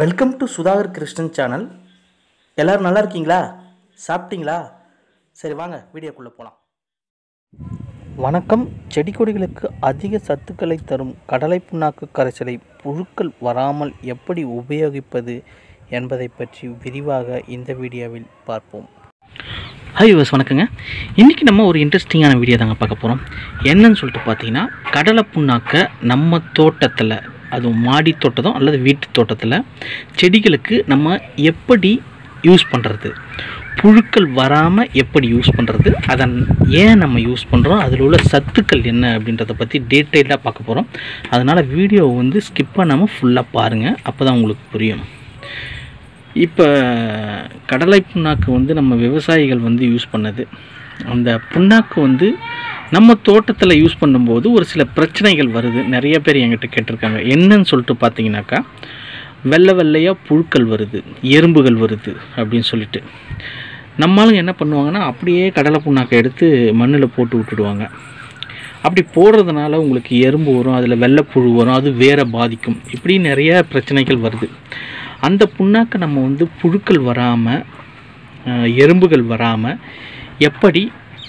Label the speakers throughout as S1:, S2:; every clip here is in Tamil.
S1: Welcome to Sudhakar Krishnan channel எல்லோரும் நல்லா இருக்கீங்களா? சாப்பிட்டீங்களா? சரி வாங்க வீடியோக்குள்ளே போகலாம் வணக்கம். செடி கொடிகளுக்கு அதிக சத்துக்களை தரும் கடலை புண்ணாக்கு கரைசலை புழுக்கள் வராமல் எப்படி உபயோகிப்பது என்பதை பற்றி விரிவாக இந்த வீடியோவில் பார்ப்போம். ஹாய் யூஸ் வணக்கங்க. இன்றைக்கி நம்ம ஒரு இன்ட்ரெஸ்டிங்கான வீடியோ தாங்க பார்க்க போகிறோம் என்னன்னு சொல்லிட்டு பார்த்தீங்கன்னா கடலை புண்ணாக்கை நம்ம தோட்டத்தில் அதுவும் மாடி தோட்டத்தோ அல்லது வீட்டு தோட்டத்தில் செடிகளுக்கு நம்ம எப்படி யூஸ் பண்ணுறது புழுக்கள் வராமல் எப்படி யூஸ் பண்ணுறது அதன் ஏன் நம்ம யூஸ் பண்ணுறோம் அதில் உள்ள சத்துக்கள் என்ன அப்படின்றத பற்றி டீட்டெயிலாக பார்க்க போகிறோம் அதனால் வீடியோவை வந்து ஸ்கிப் பண்ணாமல் ஃபுல்லாக பாருங்கள் அப்போ தான் உங்களுக்கு புரியும். இப்போ கடலை புண்ணாக்கு வந்து நம்ம விவசாயிகள் வந்து யூஸ் பண்ணது. அந்த புண்ணாக்கு வந்து நம்ம தோட்டத்தில் யூஸ் பண்ணும்போது ஒரு சில பிரச்சனைகள் வருது. நிறைய பேர் என்கிட்ட கேட்டிருக்காங்க. என்னன்னு சொல்லிட்டு பார்த்தீங்கன்னாக்கா வெள்ளை வெள்ளையாக புழுக்கள் வருது எறும்புகள் வருது அப்படின்னு சொல்லிட்டு. நம்மளும் என்ன பண்ணுவாங்கன்னா அப்படியே கடலை புண்ணாக்கை எடுத்து மண்ணில் போட்டு விட்டுடுவாங்க. அப்படி போடுறதுனால உங்களுக்கு எறும்பு வரும் அதில் வெள்ளைப்புழு வரும் அது வேற பாதிக்கும். இப்படி நிறைய பிரச்சனைகள் வருது. அந்த புண்ணாக்கை நம்ம வந்து புழுக்கள் வராமல் எறும்புகள் வராமல் எப்படி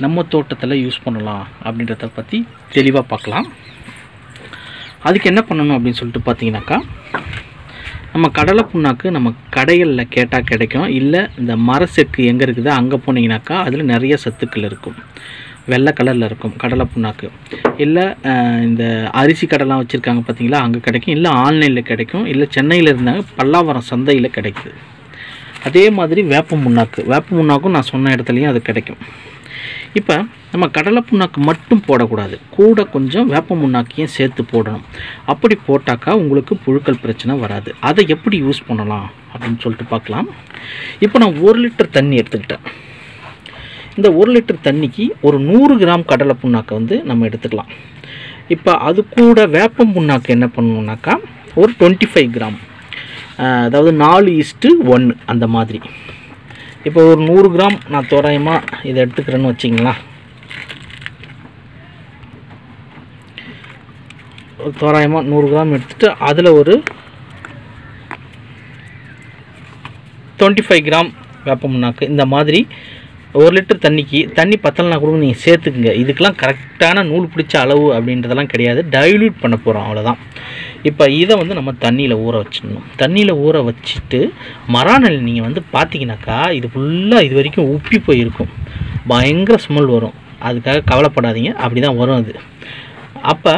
S1: நம்ம தோட்டத்தில் யூஸ் பண்ணலாம் அப்படின்றத பற்றி தெளிவாக பார்க்கலாம். அதுக்கு என்ன பண்ணணும் அப்படின்னு சொல்லிட்டு பார்த்தீங்கன்னாக்கா நம்ம கடலை புண்ணாக்கு நம்ம கடைகளில் கேட்டால் கிடைக்கும். இல்லை இந்த மர செக்கு எங்கே இருக்குதோ அங்கே போனீங்கனாக்கா அதில் நிறைய சத்துக்கள் இருக்கும். வெள்ளை கலரில் இருக்கும் கடலை புண்ணாக்கு. இல்லை இந்த அரிசி கடைலாம் வச்சுருக்காங்க பார்த்தீங்களா அங்கே கிடைக்கும். இல்லை ஆன்லைனில் கிடைக்கும். இல்லை சென்னையில் இருந்தாங்க பல்லாவரம் சந்தையில் கிடைக்குது. அதே மாதிரி வேப்ப புண்ணாக்கு. வேப்ப முன்னாக்கும் நான் சொன்ன இடத்துலையும் அது கிடைக்கும். இப்போ நம்ம கடலை புண்ணாக்கு மட்டும் போடக்கூடாது. கூட கொஞ்சம் வேப்ப முன்னாக்கையும் சேர்த்து போடணும். அப்படி போட்டாக்கா உங்களுக்கு புழுக்கள் பிரச்சனை வராது. அதை எப்படி யூஸ் பண்ணலாம் அப்படின்னு சொல்லிட்டு பார்க்கலாம். இப்போ நான் ஒரு லிட்டர் தண்ணி எடுத்துக்கிட்டேன். இந்த ஒரு லிட்டர் தண்ணிக்கு ஒரு நூறு கிராம் கடலை புண்ணாக்கை வந்து நம்ம எடுத்துக்கலாம். இப்போ அது கூட வேப்பம் புண்ணாக்கு என்ன பண்ணணுன்னாக்கா ஒரு டுவெண்ட்டி ஃபைவ் கிராம் அதாவது நாலு இஸ்ட்டு ஒன்று அந்த மாதிரி. இப்போ ஒரு நூறு கிராம் நான் தோராயமாக இதை எடுத்துக்கிறேன்னு வச்சிங்களேன் ஒரு தோராயமாக நூறு கிராம் எடுத்துகிட்டு அதில் ஒரு டுவெண்ட்டி ஃபைவ் கிராம் வேப்பம்னாக்கு இந்த மாதிரி ஒரு லிட்டர் தண்ணிக்கு தண்ணி பத்தலைனா கூட நீங்கள் சேர்த்துக்குங்க. இதுக்கெல்லாம் கரெக்டான நூல் பிடிச்ச அளவு அப்படின்றதெல்லாம் கிடையாது. டைல்யூட் பண்ண போகிறோம் அவ்வளோதான் இப்போ இதை வந்து நம்ம தண்ணியில் ஊற வச்சிடணும். தண்ணியில் ஊற வச்சுட்டு மராநெல் நீங்கள் வந்து பார்த்தீங்கன்னாக்கா இது ஃபுல்லாக இது வரைக்கும் உப்பி போயிருக்கும். பயங்கர ஸ்மெல் வரும். அதுக்காக கவலைப்படாதீங்க. அப்படி தான் வரும் அது. அப்போ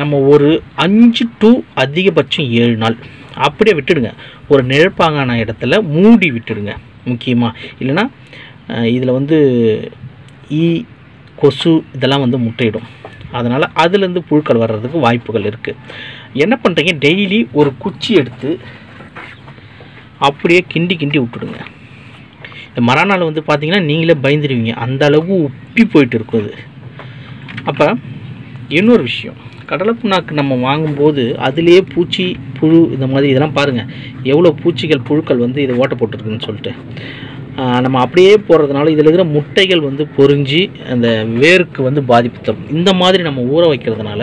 S1: நம்ம ஒரு அஞ்சு டு அதிகபட்சம் ஏழு நாள் அப்படியே விட்டுடுங்க. ஒரு நிழப்பாங்கான இடத்துல மூடி விட்டுடுங்க. முக்கியமாக இல்லைன்னா இதில் வந்து ஈ கொசு இதெல்லாம் வந்து முட்டையிடும். அதனால் அதுலேருந்து புழுக்கள் வர்றதுக்கு வாய்ப்புகள் இருக்குது என்ன பண்ணுறீங்க டெய்லி ஒரு குச்சி எடுத்து அப்படியே கிண்டி கிண்டி விட்டுடுங்க. இந்த மறுநாள் வந்து பார்த்தீங்கன்னா நீங்களே பயந்துருவீங்க. அந்த அளவு உப்பி போயிட்டு இருக்கும் அது. அப்போ இன்னொரு விஷயம். கடலை புண்ணாக்கு நம்ம வாங்கும்போது அதிலே பூச்சி புழு இந்த மாதிரி இதெல்லாம் பாருங்கள் எவ்வளோ பூச்சிகள் புழுக்கள் வந்து இதை ஓட்ட போட்டிருக்குன்னு சொல்லிட்டு. நம்ம அப்படியே போடுறதுனால இதில் இருக்கிற முட்டைகள் வந்து பொறிஞ்சி அந்த வேருக்கு வந்து பாதிப்பு தரும். இந்த மாதிரி நம்ம ஊற வைக்கிறதுனால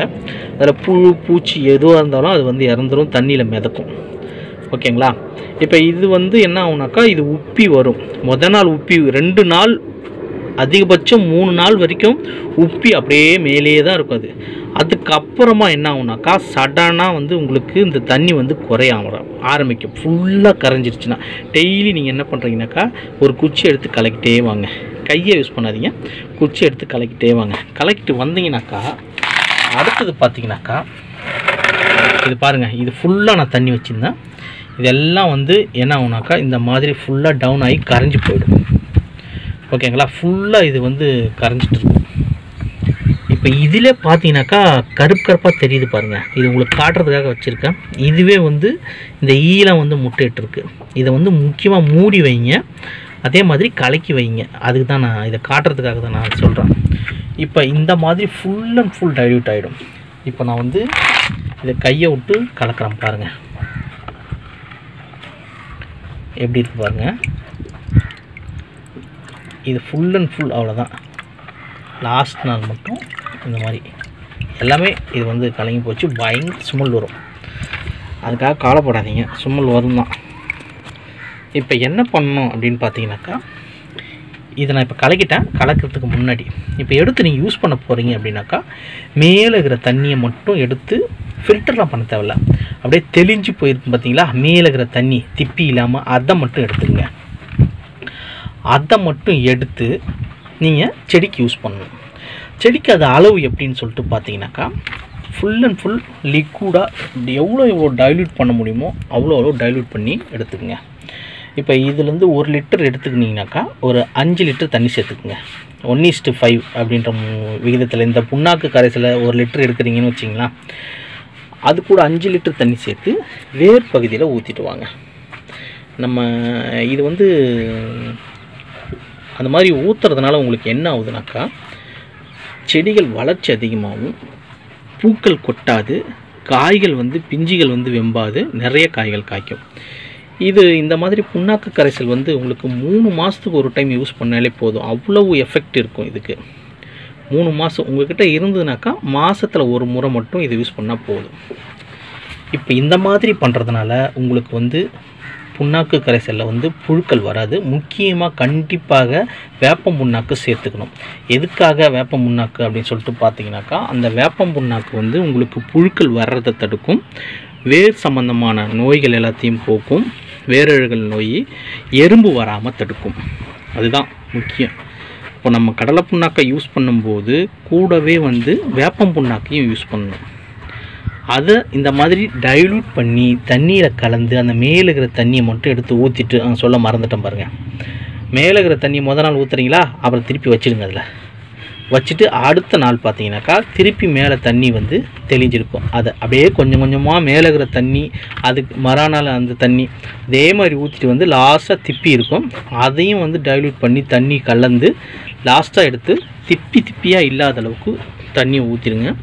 S1: அதில் புழு பூச்சி எதுவாக இருந்தாலும் அது வந்து இறந்துடும் தண்ணியில் மிதக்கும். ஓகேங்களா? இப்போ இது வந்து என்ன ஆகுனாக்கா இது உப்பி வரும். மொதல் நாள் உப்பி ரெண்டு நாள் அதிகபட்சம் மூணு நாள் வரைக்கும் உப்பி அப்படியே மேலேயே தான் இருக்கும் அது. அதுக்கப்புறமா என்ன ஆகுனாக்கா சடனாக வந்து உங்களுக்கு இந்த தண்ணி வந்து குறைய ஆரம்பிக்கும். ஃபுல்லாக கரைஞ்சிருச்சுன்னா டெய்லி நீங்கள் என்ன பண்ணுறீங்கனாக்கா ஒரு குச்சி எடுத்து கலக்கிட்டே வாங்க. கையை யூஸ் பண்ணாதீங்க. குச்சி எடுத்து கலக்கிட்டே வாங்க. கலக்கிட்டு வந்தீங்கனாக்கா அடுத்தது பார்த்தீங்கன்னாக்கா இது பாருங்கள் இது ஃபுல்லாக நான் தண்ணி வச்சுருந்தேன். இதெல்லாம் வந்து என்ன ஆகுனாக்கா இந்த மாதிரி ஃபுல்லாக டவுன் ஆகி கரைஞ்சி போயிடும். ஓகேங்களா? ஃபுல்லாக இது வந்து கரைஞ்சிட்டு இருக்கும் இப்போ இதில் பார்த்தீங்கன்னாக்கா கருப்பு கருப்பாக தெரியுது பாருங்கள் இது உங்களுக்கு காட்டுறதுக்காக வச்சுருக்கேன். இதுவே வந்து இந்த ஈழம் வந்து முட்டையிட்டுருக்கு இதை வந்து முக்கியமாக மூடி வைங்க. அதே மாதிரி கலக்கி வைங்க. அதுக்கு தான் நான் இதை காட்டுறதுக்காக தான் நான் சொல்கிறேன் இப்போ இந்த மாதிரி ஃபுல் அண்ட் ஃபுல் டைல்யூட் ஆகிடும் இப்போ நான் வந்து இதை கையை விட்டு கலக்கிறேன் பாருங்கள் எப்படி இருக்கு பாருங்கள் இது ஃபுல் அண்ட் ஃபுல் அவ்வளோதான் லாஸ்ட் நாள் மட்டும் இந்த மாதிரி. எல்லாமே இது வந்து கலங்கி போச்சு. பயங்கர சுமல் வரும். அதுக்காக கவலைப்படாதீங்க. சுமல் வரும் தான் இப்போ என்ன பண்ணணும் அப்படின்னு பார்த்தீங்கன்னாக்கா இதை நான் இப்போ கலக்கிட்டேன். கலக்கிறதுக்கு முன்னாடி. இப்போ எடுத்து நீங்கள் யூஸ் பண்ண போகிறீங்க அப்படின்னாக்கா மேலே இருக்கிற தண்ணியை மட்டும் எடுத்து ஃபில்டர்லாம் பண்ண தேவையில்ல. அப்படியே தெளிஞ்சு போயிருக்கும் பார்த்தீங்களா மேலே இருக்கிற தண்ணி திப்பி இல்லாமல் அதை மட்டும் எடுத்துக்கோங்க. அதை மட்டும் எடுத்து நீங்கள் செடிக்கு யூஸ் பண்ணணும். செடிக்கு அது அளவு எப்படின்னு சொல்லிட்டு பார்த்தீங்கன்னாக்கா ஃபுல் அண்ட் ஃபுல் லிக்விடாக எவ்வளோ எவ்வளோ டைல்யூட் பண்ண முடியுமோ அவ்வளோ அவ்வளோ டைல்யூட் பண்ணி எடுத்துக்கோங்க. இப்போ இதுலேருந்து ஒரு லிட்டர் எடுத்துக்கினீங்கனாக்கா ஒரு அஞ்சு லிட்டர் தண்ணி சேர்த்துக்குங்க. ஒன் ஈஸ்ட்டு ஃபைவ் அப்படின்ற விகிதத்தில் இந்த புண்ணாக்கு கரைசலை ஒரு லிட்டர் எடுக்கிறீங்கன்னு வச்சிங்களேன். அது கூட அஞ்சு லிட்டர் தண்ணி சேர்த்து வேர் பகுதியில் ஊற்றிட்டு வாங்க. நம்ம இது வந்து அந்த மாதிரி ஊற்றுறதுனால உங்களுக்கு என்ன ஆகுதுனாக்கா செடிகள் வளர்ச்சி அதிகமாகும் பூக்கள் கொட்டாது காய்கள் வந்து பிஞ்சுகள் வந்து வெம்பாது நிறைய காய்கள் காய்க்கும். இது இந்த மாதிரி புண்ணாக்கு கரைசல் வந்து உங்களுக்கு மூணு மாதத்துக்கு ஒரு டைம் யூஸ் பண்ணாலே போதும். அவ்வளவு எஃபெக்ட் இருக்கும் இதுக்கு. மூணு மாதம் உங்கள்கிட்ட இருந்ததுனாக்கா மாதத்தில் ஒரு முறை மட்டும் இது யூஸ் பண்ணால் போதும். இப்போ இந்த மாதிரி பண்ணுறதுனால உங்களுக்கு வந்து புண்ணாக்கு கரைசலில் வந்து புழுக்கள் வராது. முக்கியமாக கண்டிப்பாக வேப்பம் புண்ணாக்கு சேர்த்துக்கணும். எதுக்காக வேப்பம் புண்ணாக்கு அப்படின்னு சொல்லிட்டு பார்த்தீங்கன்னாக்கா அந்த வேப்பம் புண்ணாக்கு வந்து உங்களுக்கு புழுக்கள் வர்றதை தடுக்கும். வேர் சம்பந்தமான நோய்கள் எல்லாத்தையும் போக்கும். வேரழுகள் நோய் எறும்பு வராமல் தடுக்கும். அதுதான் முக்கியம். இப்போ நம்ம கடலை புண்ணாக்கை யூஸ் பண்ணும்போது கூடவே வந்து வேப்பம் புண்ணாக்கையும் யூஸ் பண்ணணும். அதை இந்த மாதிரி டைல்யூட் பண்ணி தண்ணியில் கலந்து அந்த மேலே இருக்கிற தண்ணியை மட்டும் எடுத்து ஊற்றிட்டு அங்கே சொல்ல மறந்துட்டேன் பாருங்கள் மேலே இருக்கிற தண்ணி முத நாள் ஊற்றுறீங்களா அப்புறம் திருப்பி வச்சிடுங்க அதில். வச்சுட்டு அடுத்த நாள் பார்த்தீங்கன்னாக்கா திருப்பி மேலே தண்ணி வந்து தெளிஞ்சிருக்கும். அதை அப்படியே கொஞ்சம் கொஞ்சமாக மேலே இருக்கிற தண்ணி அதுக்கு மறுநாள் அந்த தண்ணி அதே மாதிரி ஊற்றிட்டு வந்து லாஸ்ட்டாக திப்பி இருக்கும். அதையும் வந்து டைல்யூட் பண்ணி தண்ணி கலந்து லாஸ்ட்டாக எடுத்து திப்பி திப்பியாக இல்லாத அளவுக்கு தண்ணியை ஊற்றிடுங்க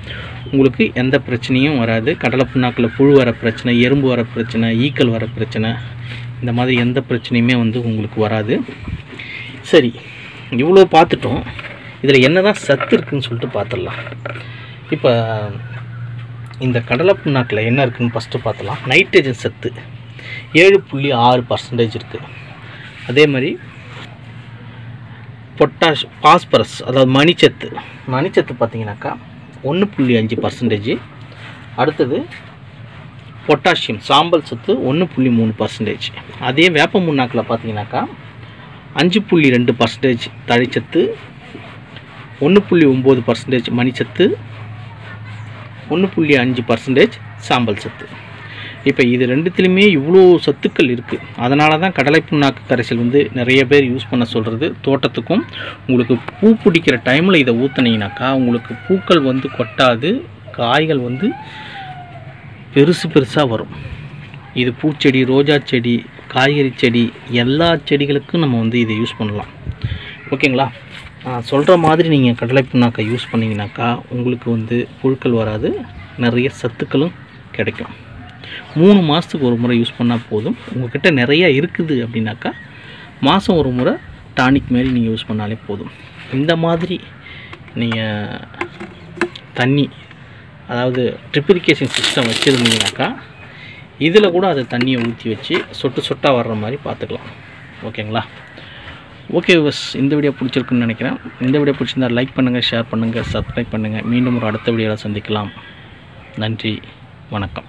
S1: உங்களுக்கு எந்த பிரச்சனையும் வராது. கடலை புண்ணாக்கில் புழு வர பிரச்சனை எறும்பு வர பிரச்சனை ஈக்கள் வர பிரச்சனை இந்த மாதிரி எந்த பிரச்சனையுமே வந்து உங்களுக்கு வராது. சரி இவ்வளோ பார்த்துட்டோம். இதில் என்ன தான் சத்து இருக்குன்னு சொல்லிட்டு பார்த்துடலாம். இப்போ இந்த கடலை புண்ணாக்கில் என்ன இருக்குதுன்னு ஃபஸ்ட்டு பார்த்துலாம் நைட்ரஜன் சத்து ஏழு புள்ளி ஆறு பர்சன்டேஜ் இருக்குது அதே மாதிரி பொட்டாஷ் பாஸ்பரஸ் அதாவது மணிச்சத்து. மணிச்சத்து பார்த்தீங்கன்னாக்கா ஒன்று புள்ளி அஞ்சு பர்சன்டேஜ் அடுத்தது பொட்டாசியம் சாம்பல் சத்து ஒன்று புள்ளி மூணு பர்சன்டேஜ் அதே வேப்ப முன்னாக்கில் பார்த்தீங்கன்னாக்கா அஞ்சு புள்ளி ரெண்டு பர்சன்டேஜ் தழைச்சத்து ஒன்று புள்ளி ஒம்பது பர்சன்டேஜ் மணிச்சத்து ஒன்று புள்ளி அஞ்சு பர்சன்டேஜ் சாம்பல் சத்து. இப்போ இது ரெண்டுத்துலேயுமே இவ்வளோ சத்துக்கள் இருக்குது அதனால தான் கடலை புண்ணாக்கு கரைசல் வந்து நிறைய பேர் யூஸ் பண்ண சொல்கிறது தோட்டத்துக்கும். உங்களுக்கு பூ பிடிக்கிற டைமில் இதை ஊற்றுனீங்கனாக்கா உங்களுக்கு பூக்கள் வந்து கொட்டாது காய்கள் வந்து பெருசு பெருசாக வரும். இது பூச்செடி ரோஜா செடி காய்கறி செடி எல்லா செடிகளுக்கும் நம்ம வந்து இதை யூஸ் பண்ணலாம். ஓகேங்களா சொல்கிற மாதிரி நீங்கள் கடலை புண்ணாக்கை யூஸ் பண்ணிங்கனாக்கா உங்களுக்கு வந்து புழுக்கள் வராது நிறைய சத்துக்களும் கிடைக்கும் மூணு மாதத்துக்கு ஒரு முறை யூஸ் பண்ணால் போதும். உங்கள்கிட்ட நிறையா இருக்குது அப்படின்னாக்கா மாதம் ஒரு முறை டானிக் மாரி நீங்கள் யூஸ் பண்ணாலே போதும். இந்த மாதிரி நீங்கள் தண்ணி அதாவது ட்ரிப்ளிகேஷன் சிஸ்டம் வச்சுருந்தீங்கனாக்கா இதில் கூட அதை தண்ணியை ஊற்றி வச்சு சொட்டு சொட்டாக வர்ற மாதிரி பார்த்துக்கலாம் ஓகேங்களா? ஓகே பஸ் இந்த வீடியோ பிடிச்சிருக்குன்னு நினைக்கிறேன். இந்த வீடியோ பிடிச்சிருந்தா லைக் பண்ணுங்கள் ஷேர் பண்ணுங்கள் சப்ஸ்கிரைப் பண்ணுங்கள் மீண்டும் ஒரு அடுத்த வீடியோவில் சந்திக்கலாம். நன்றி வணக்கம்.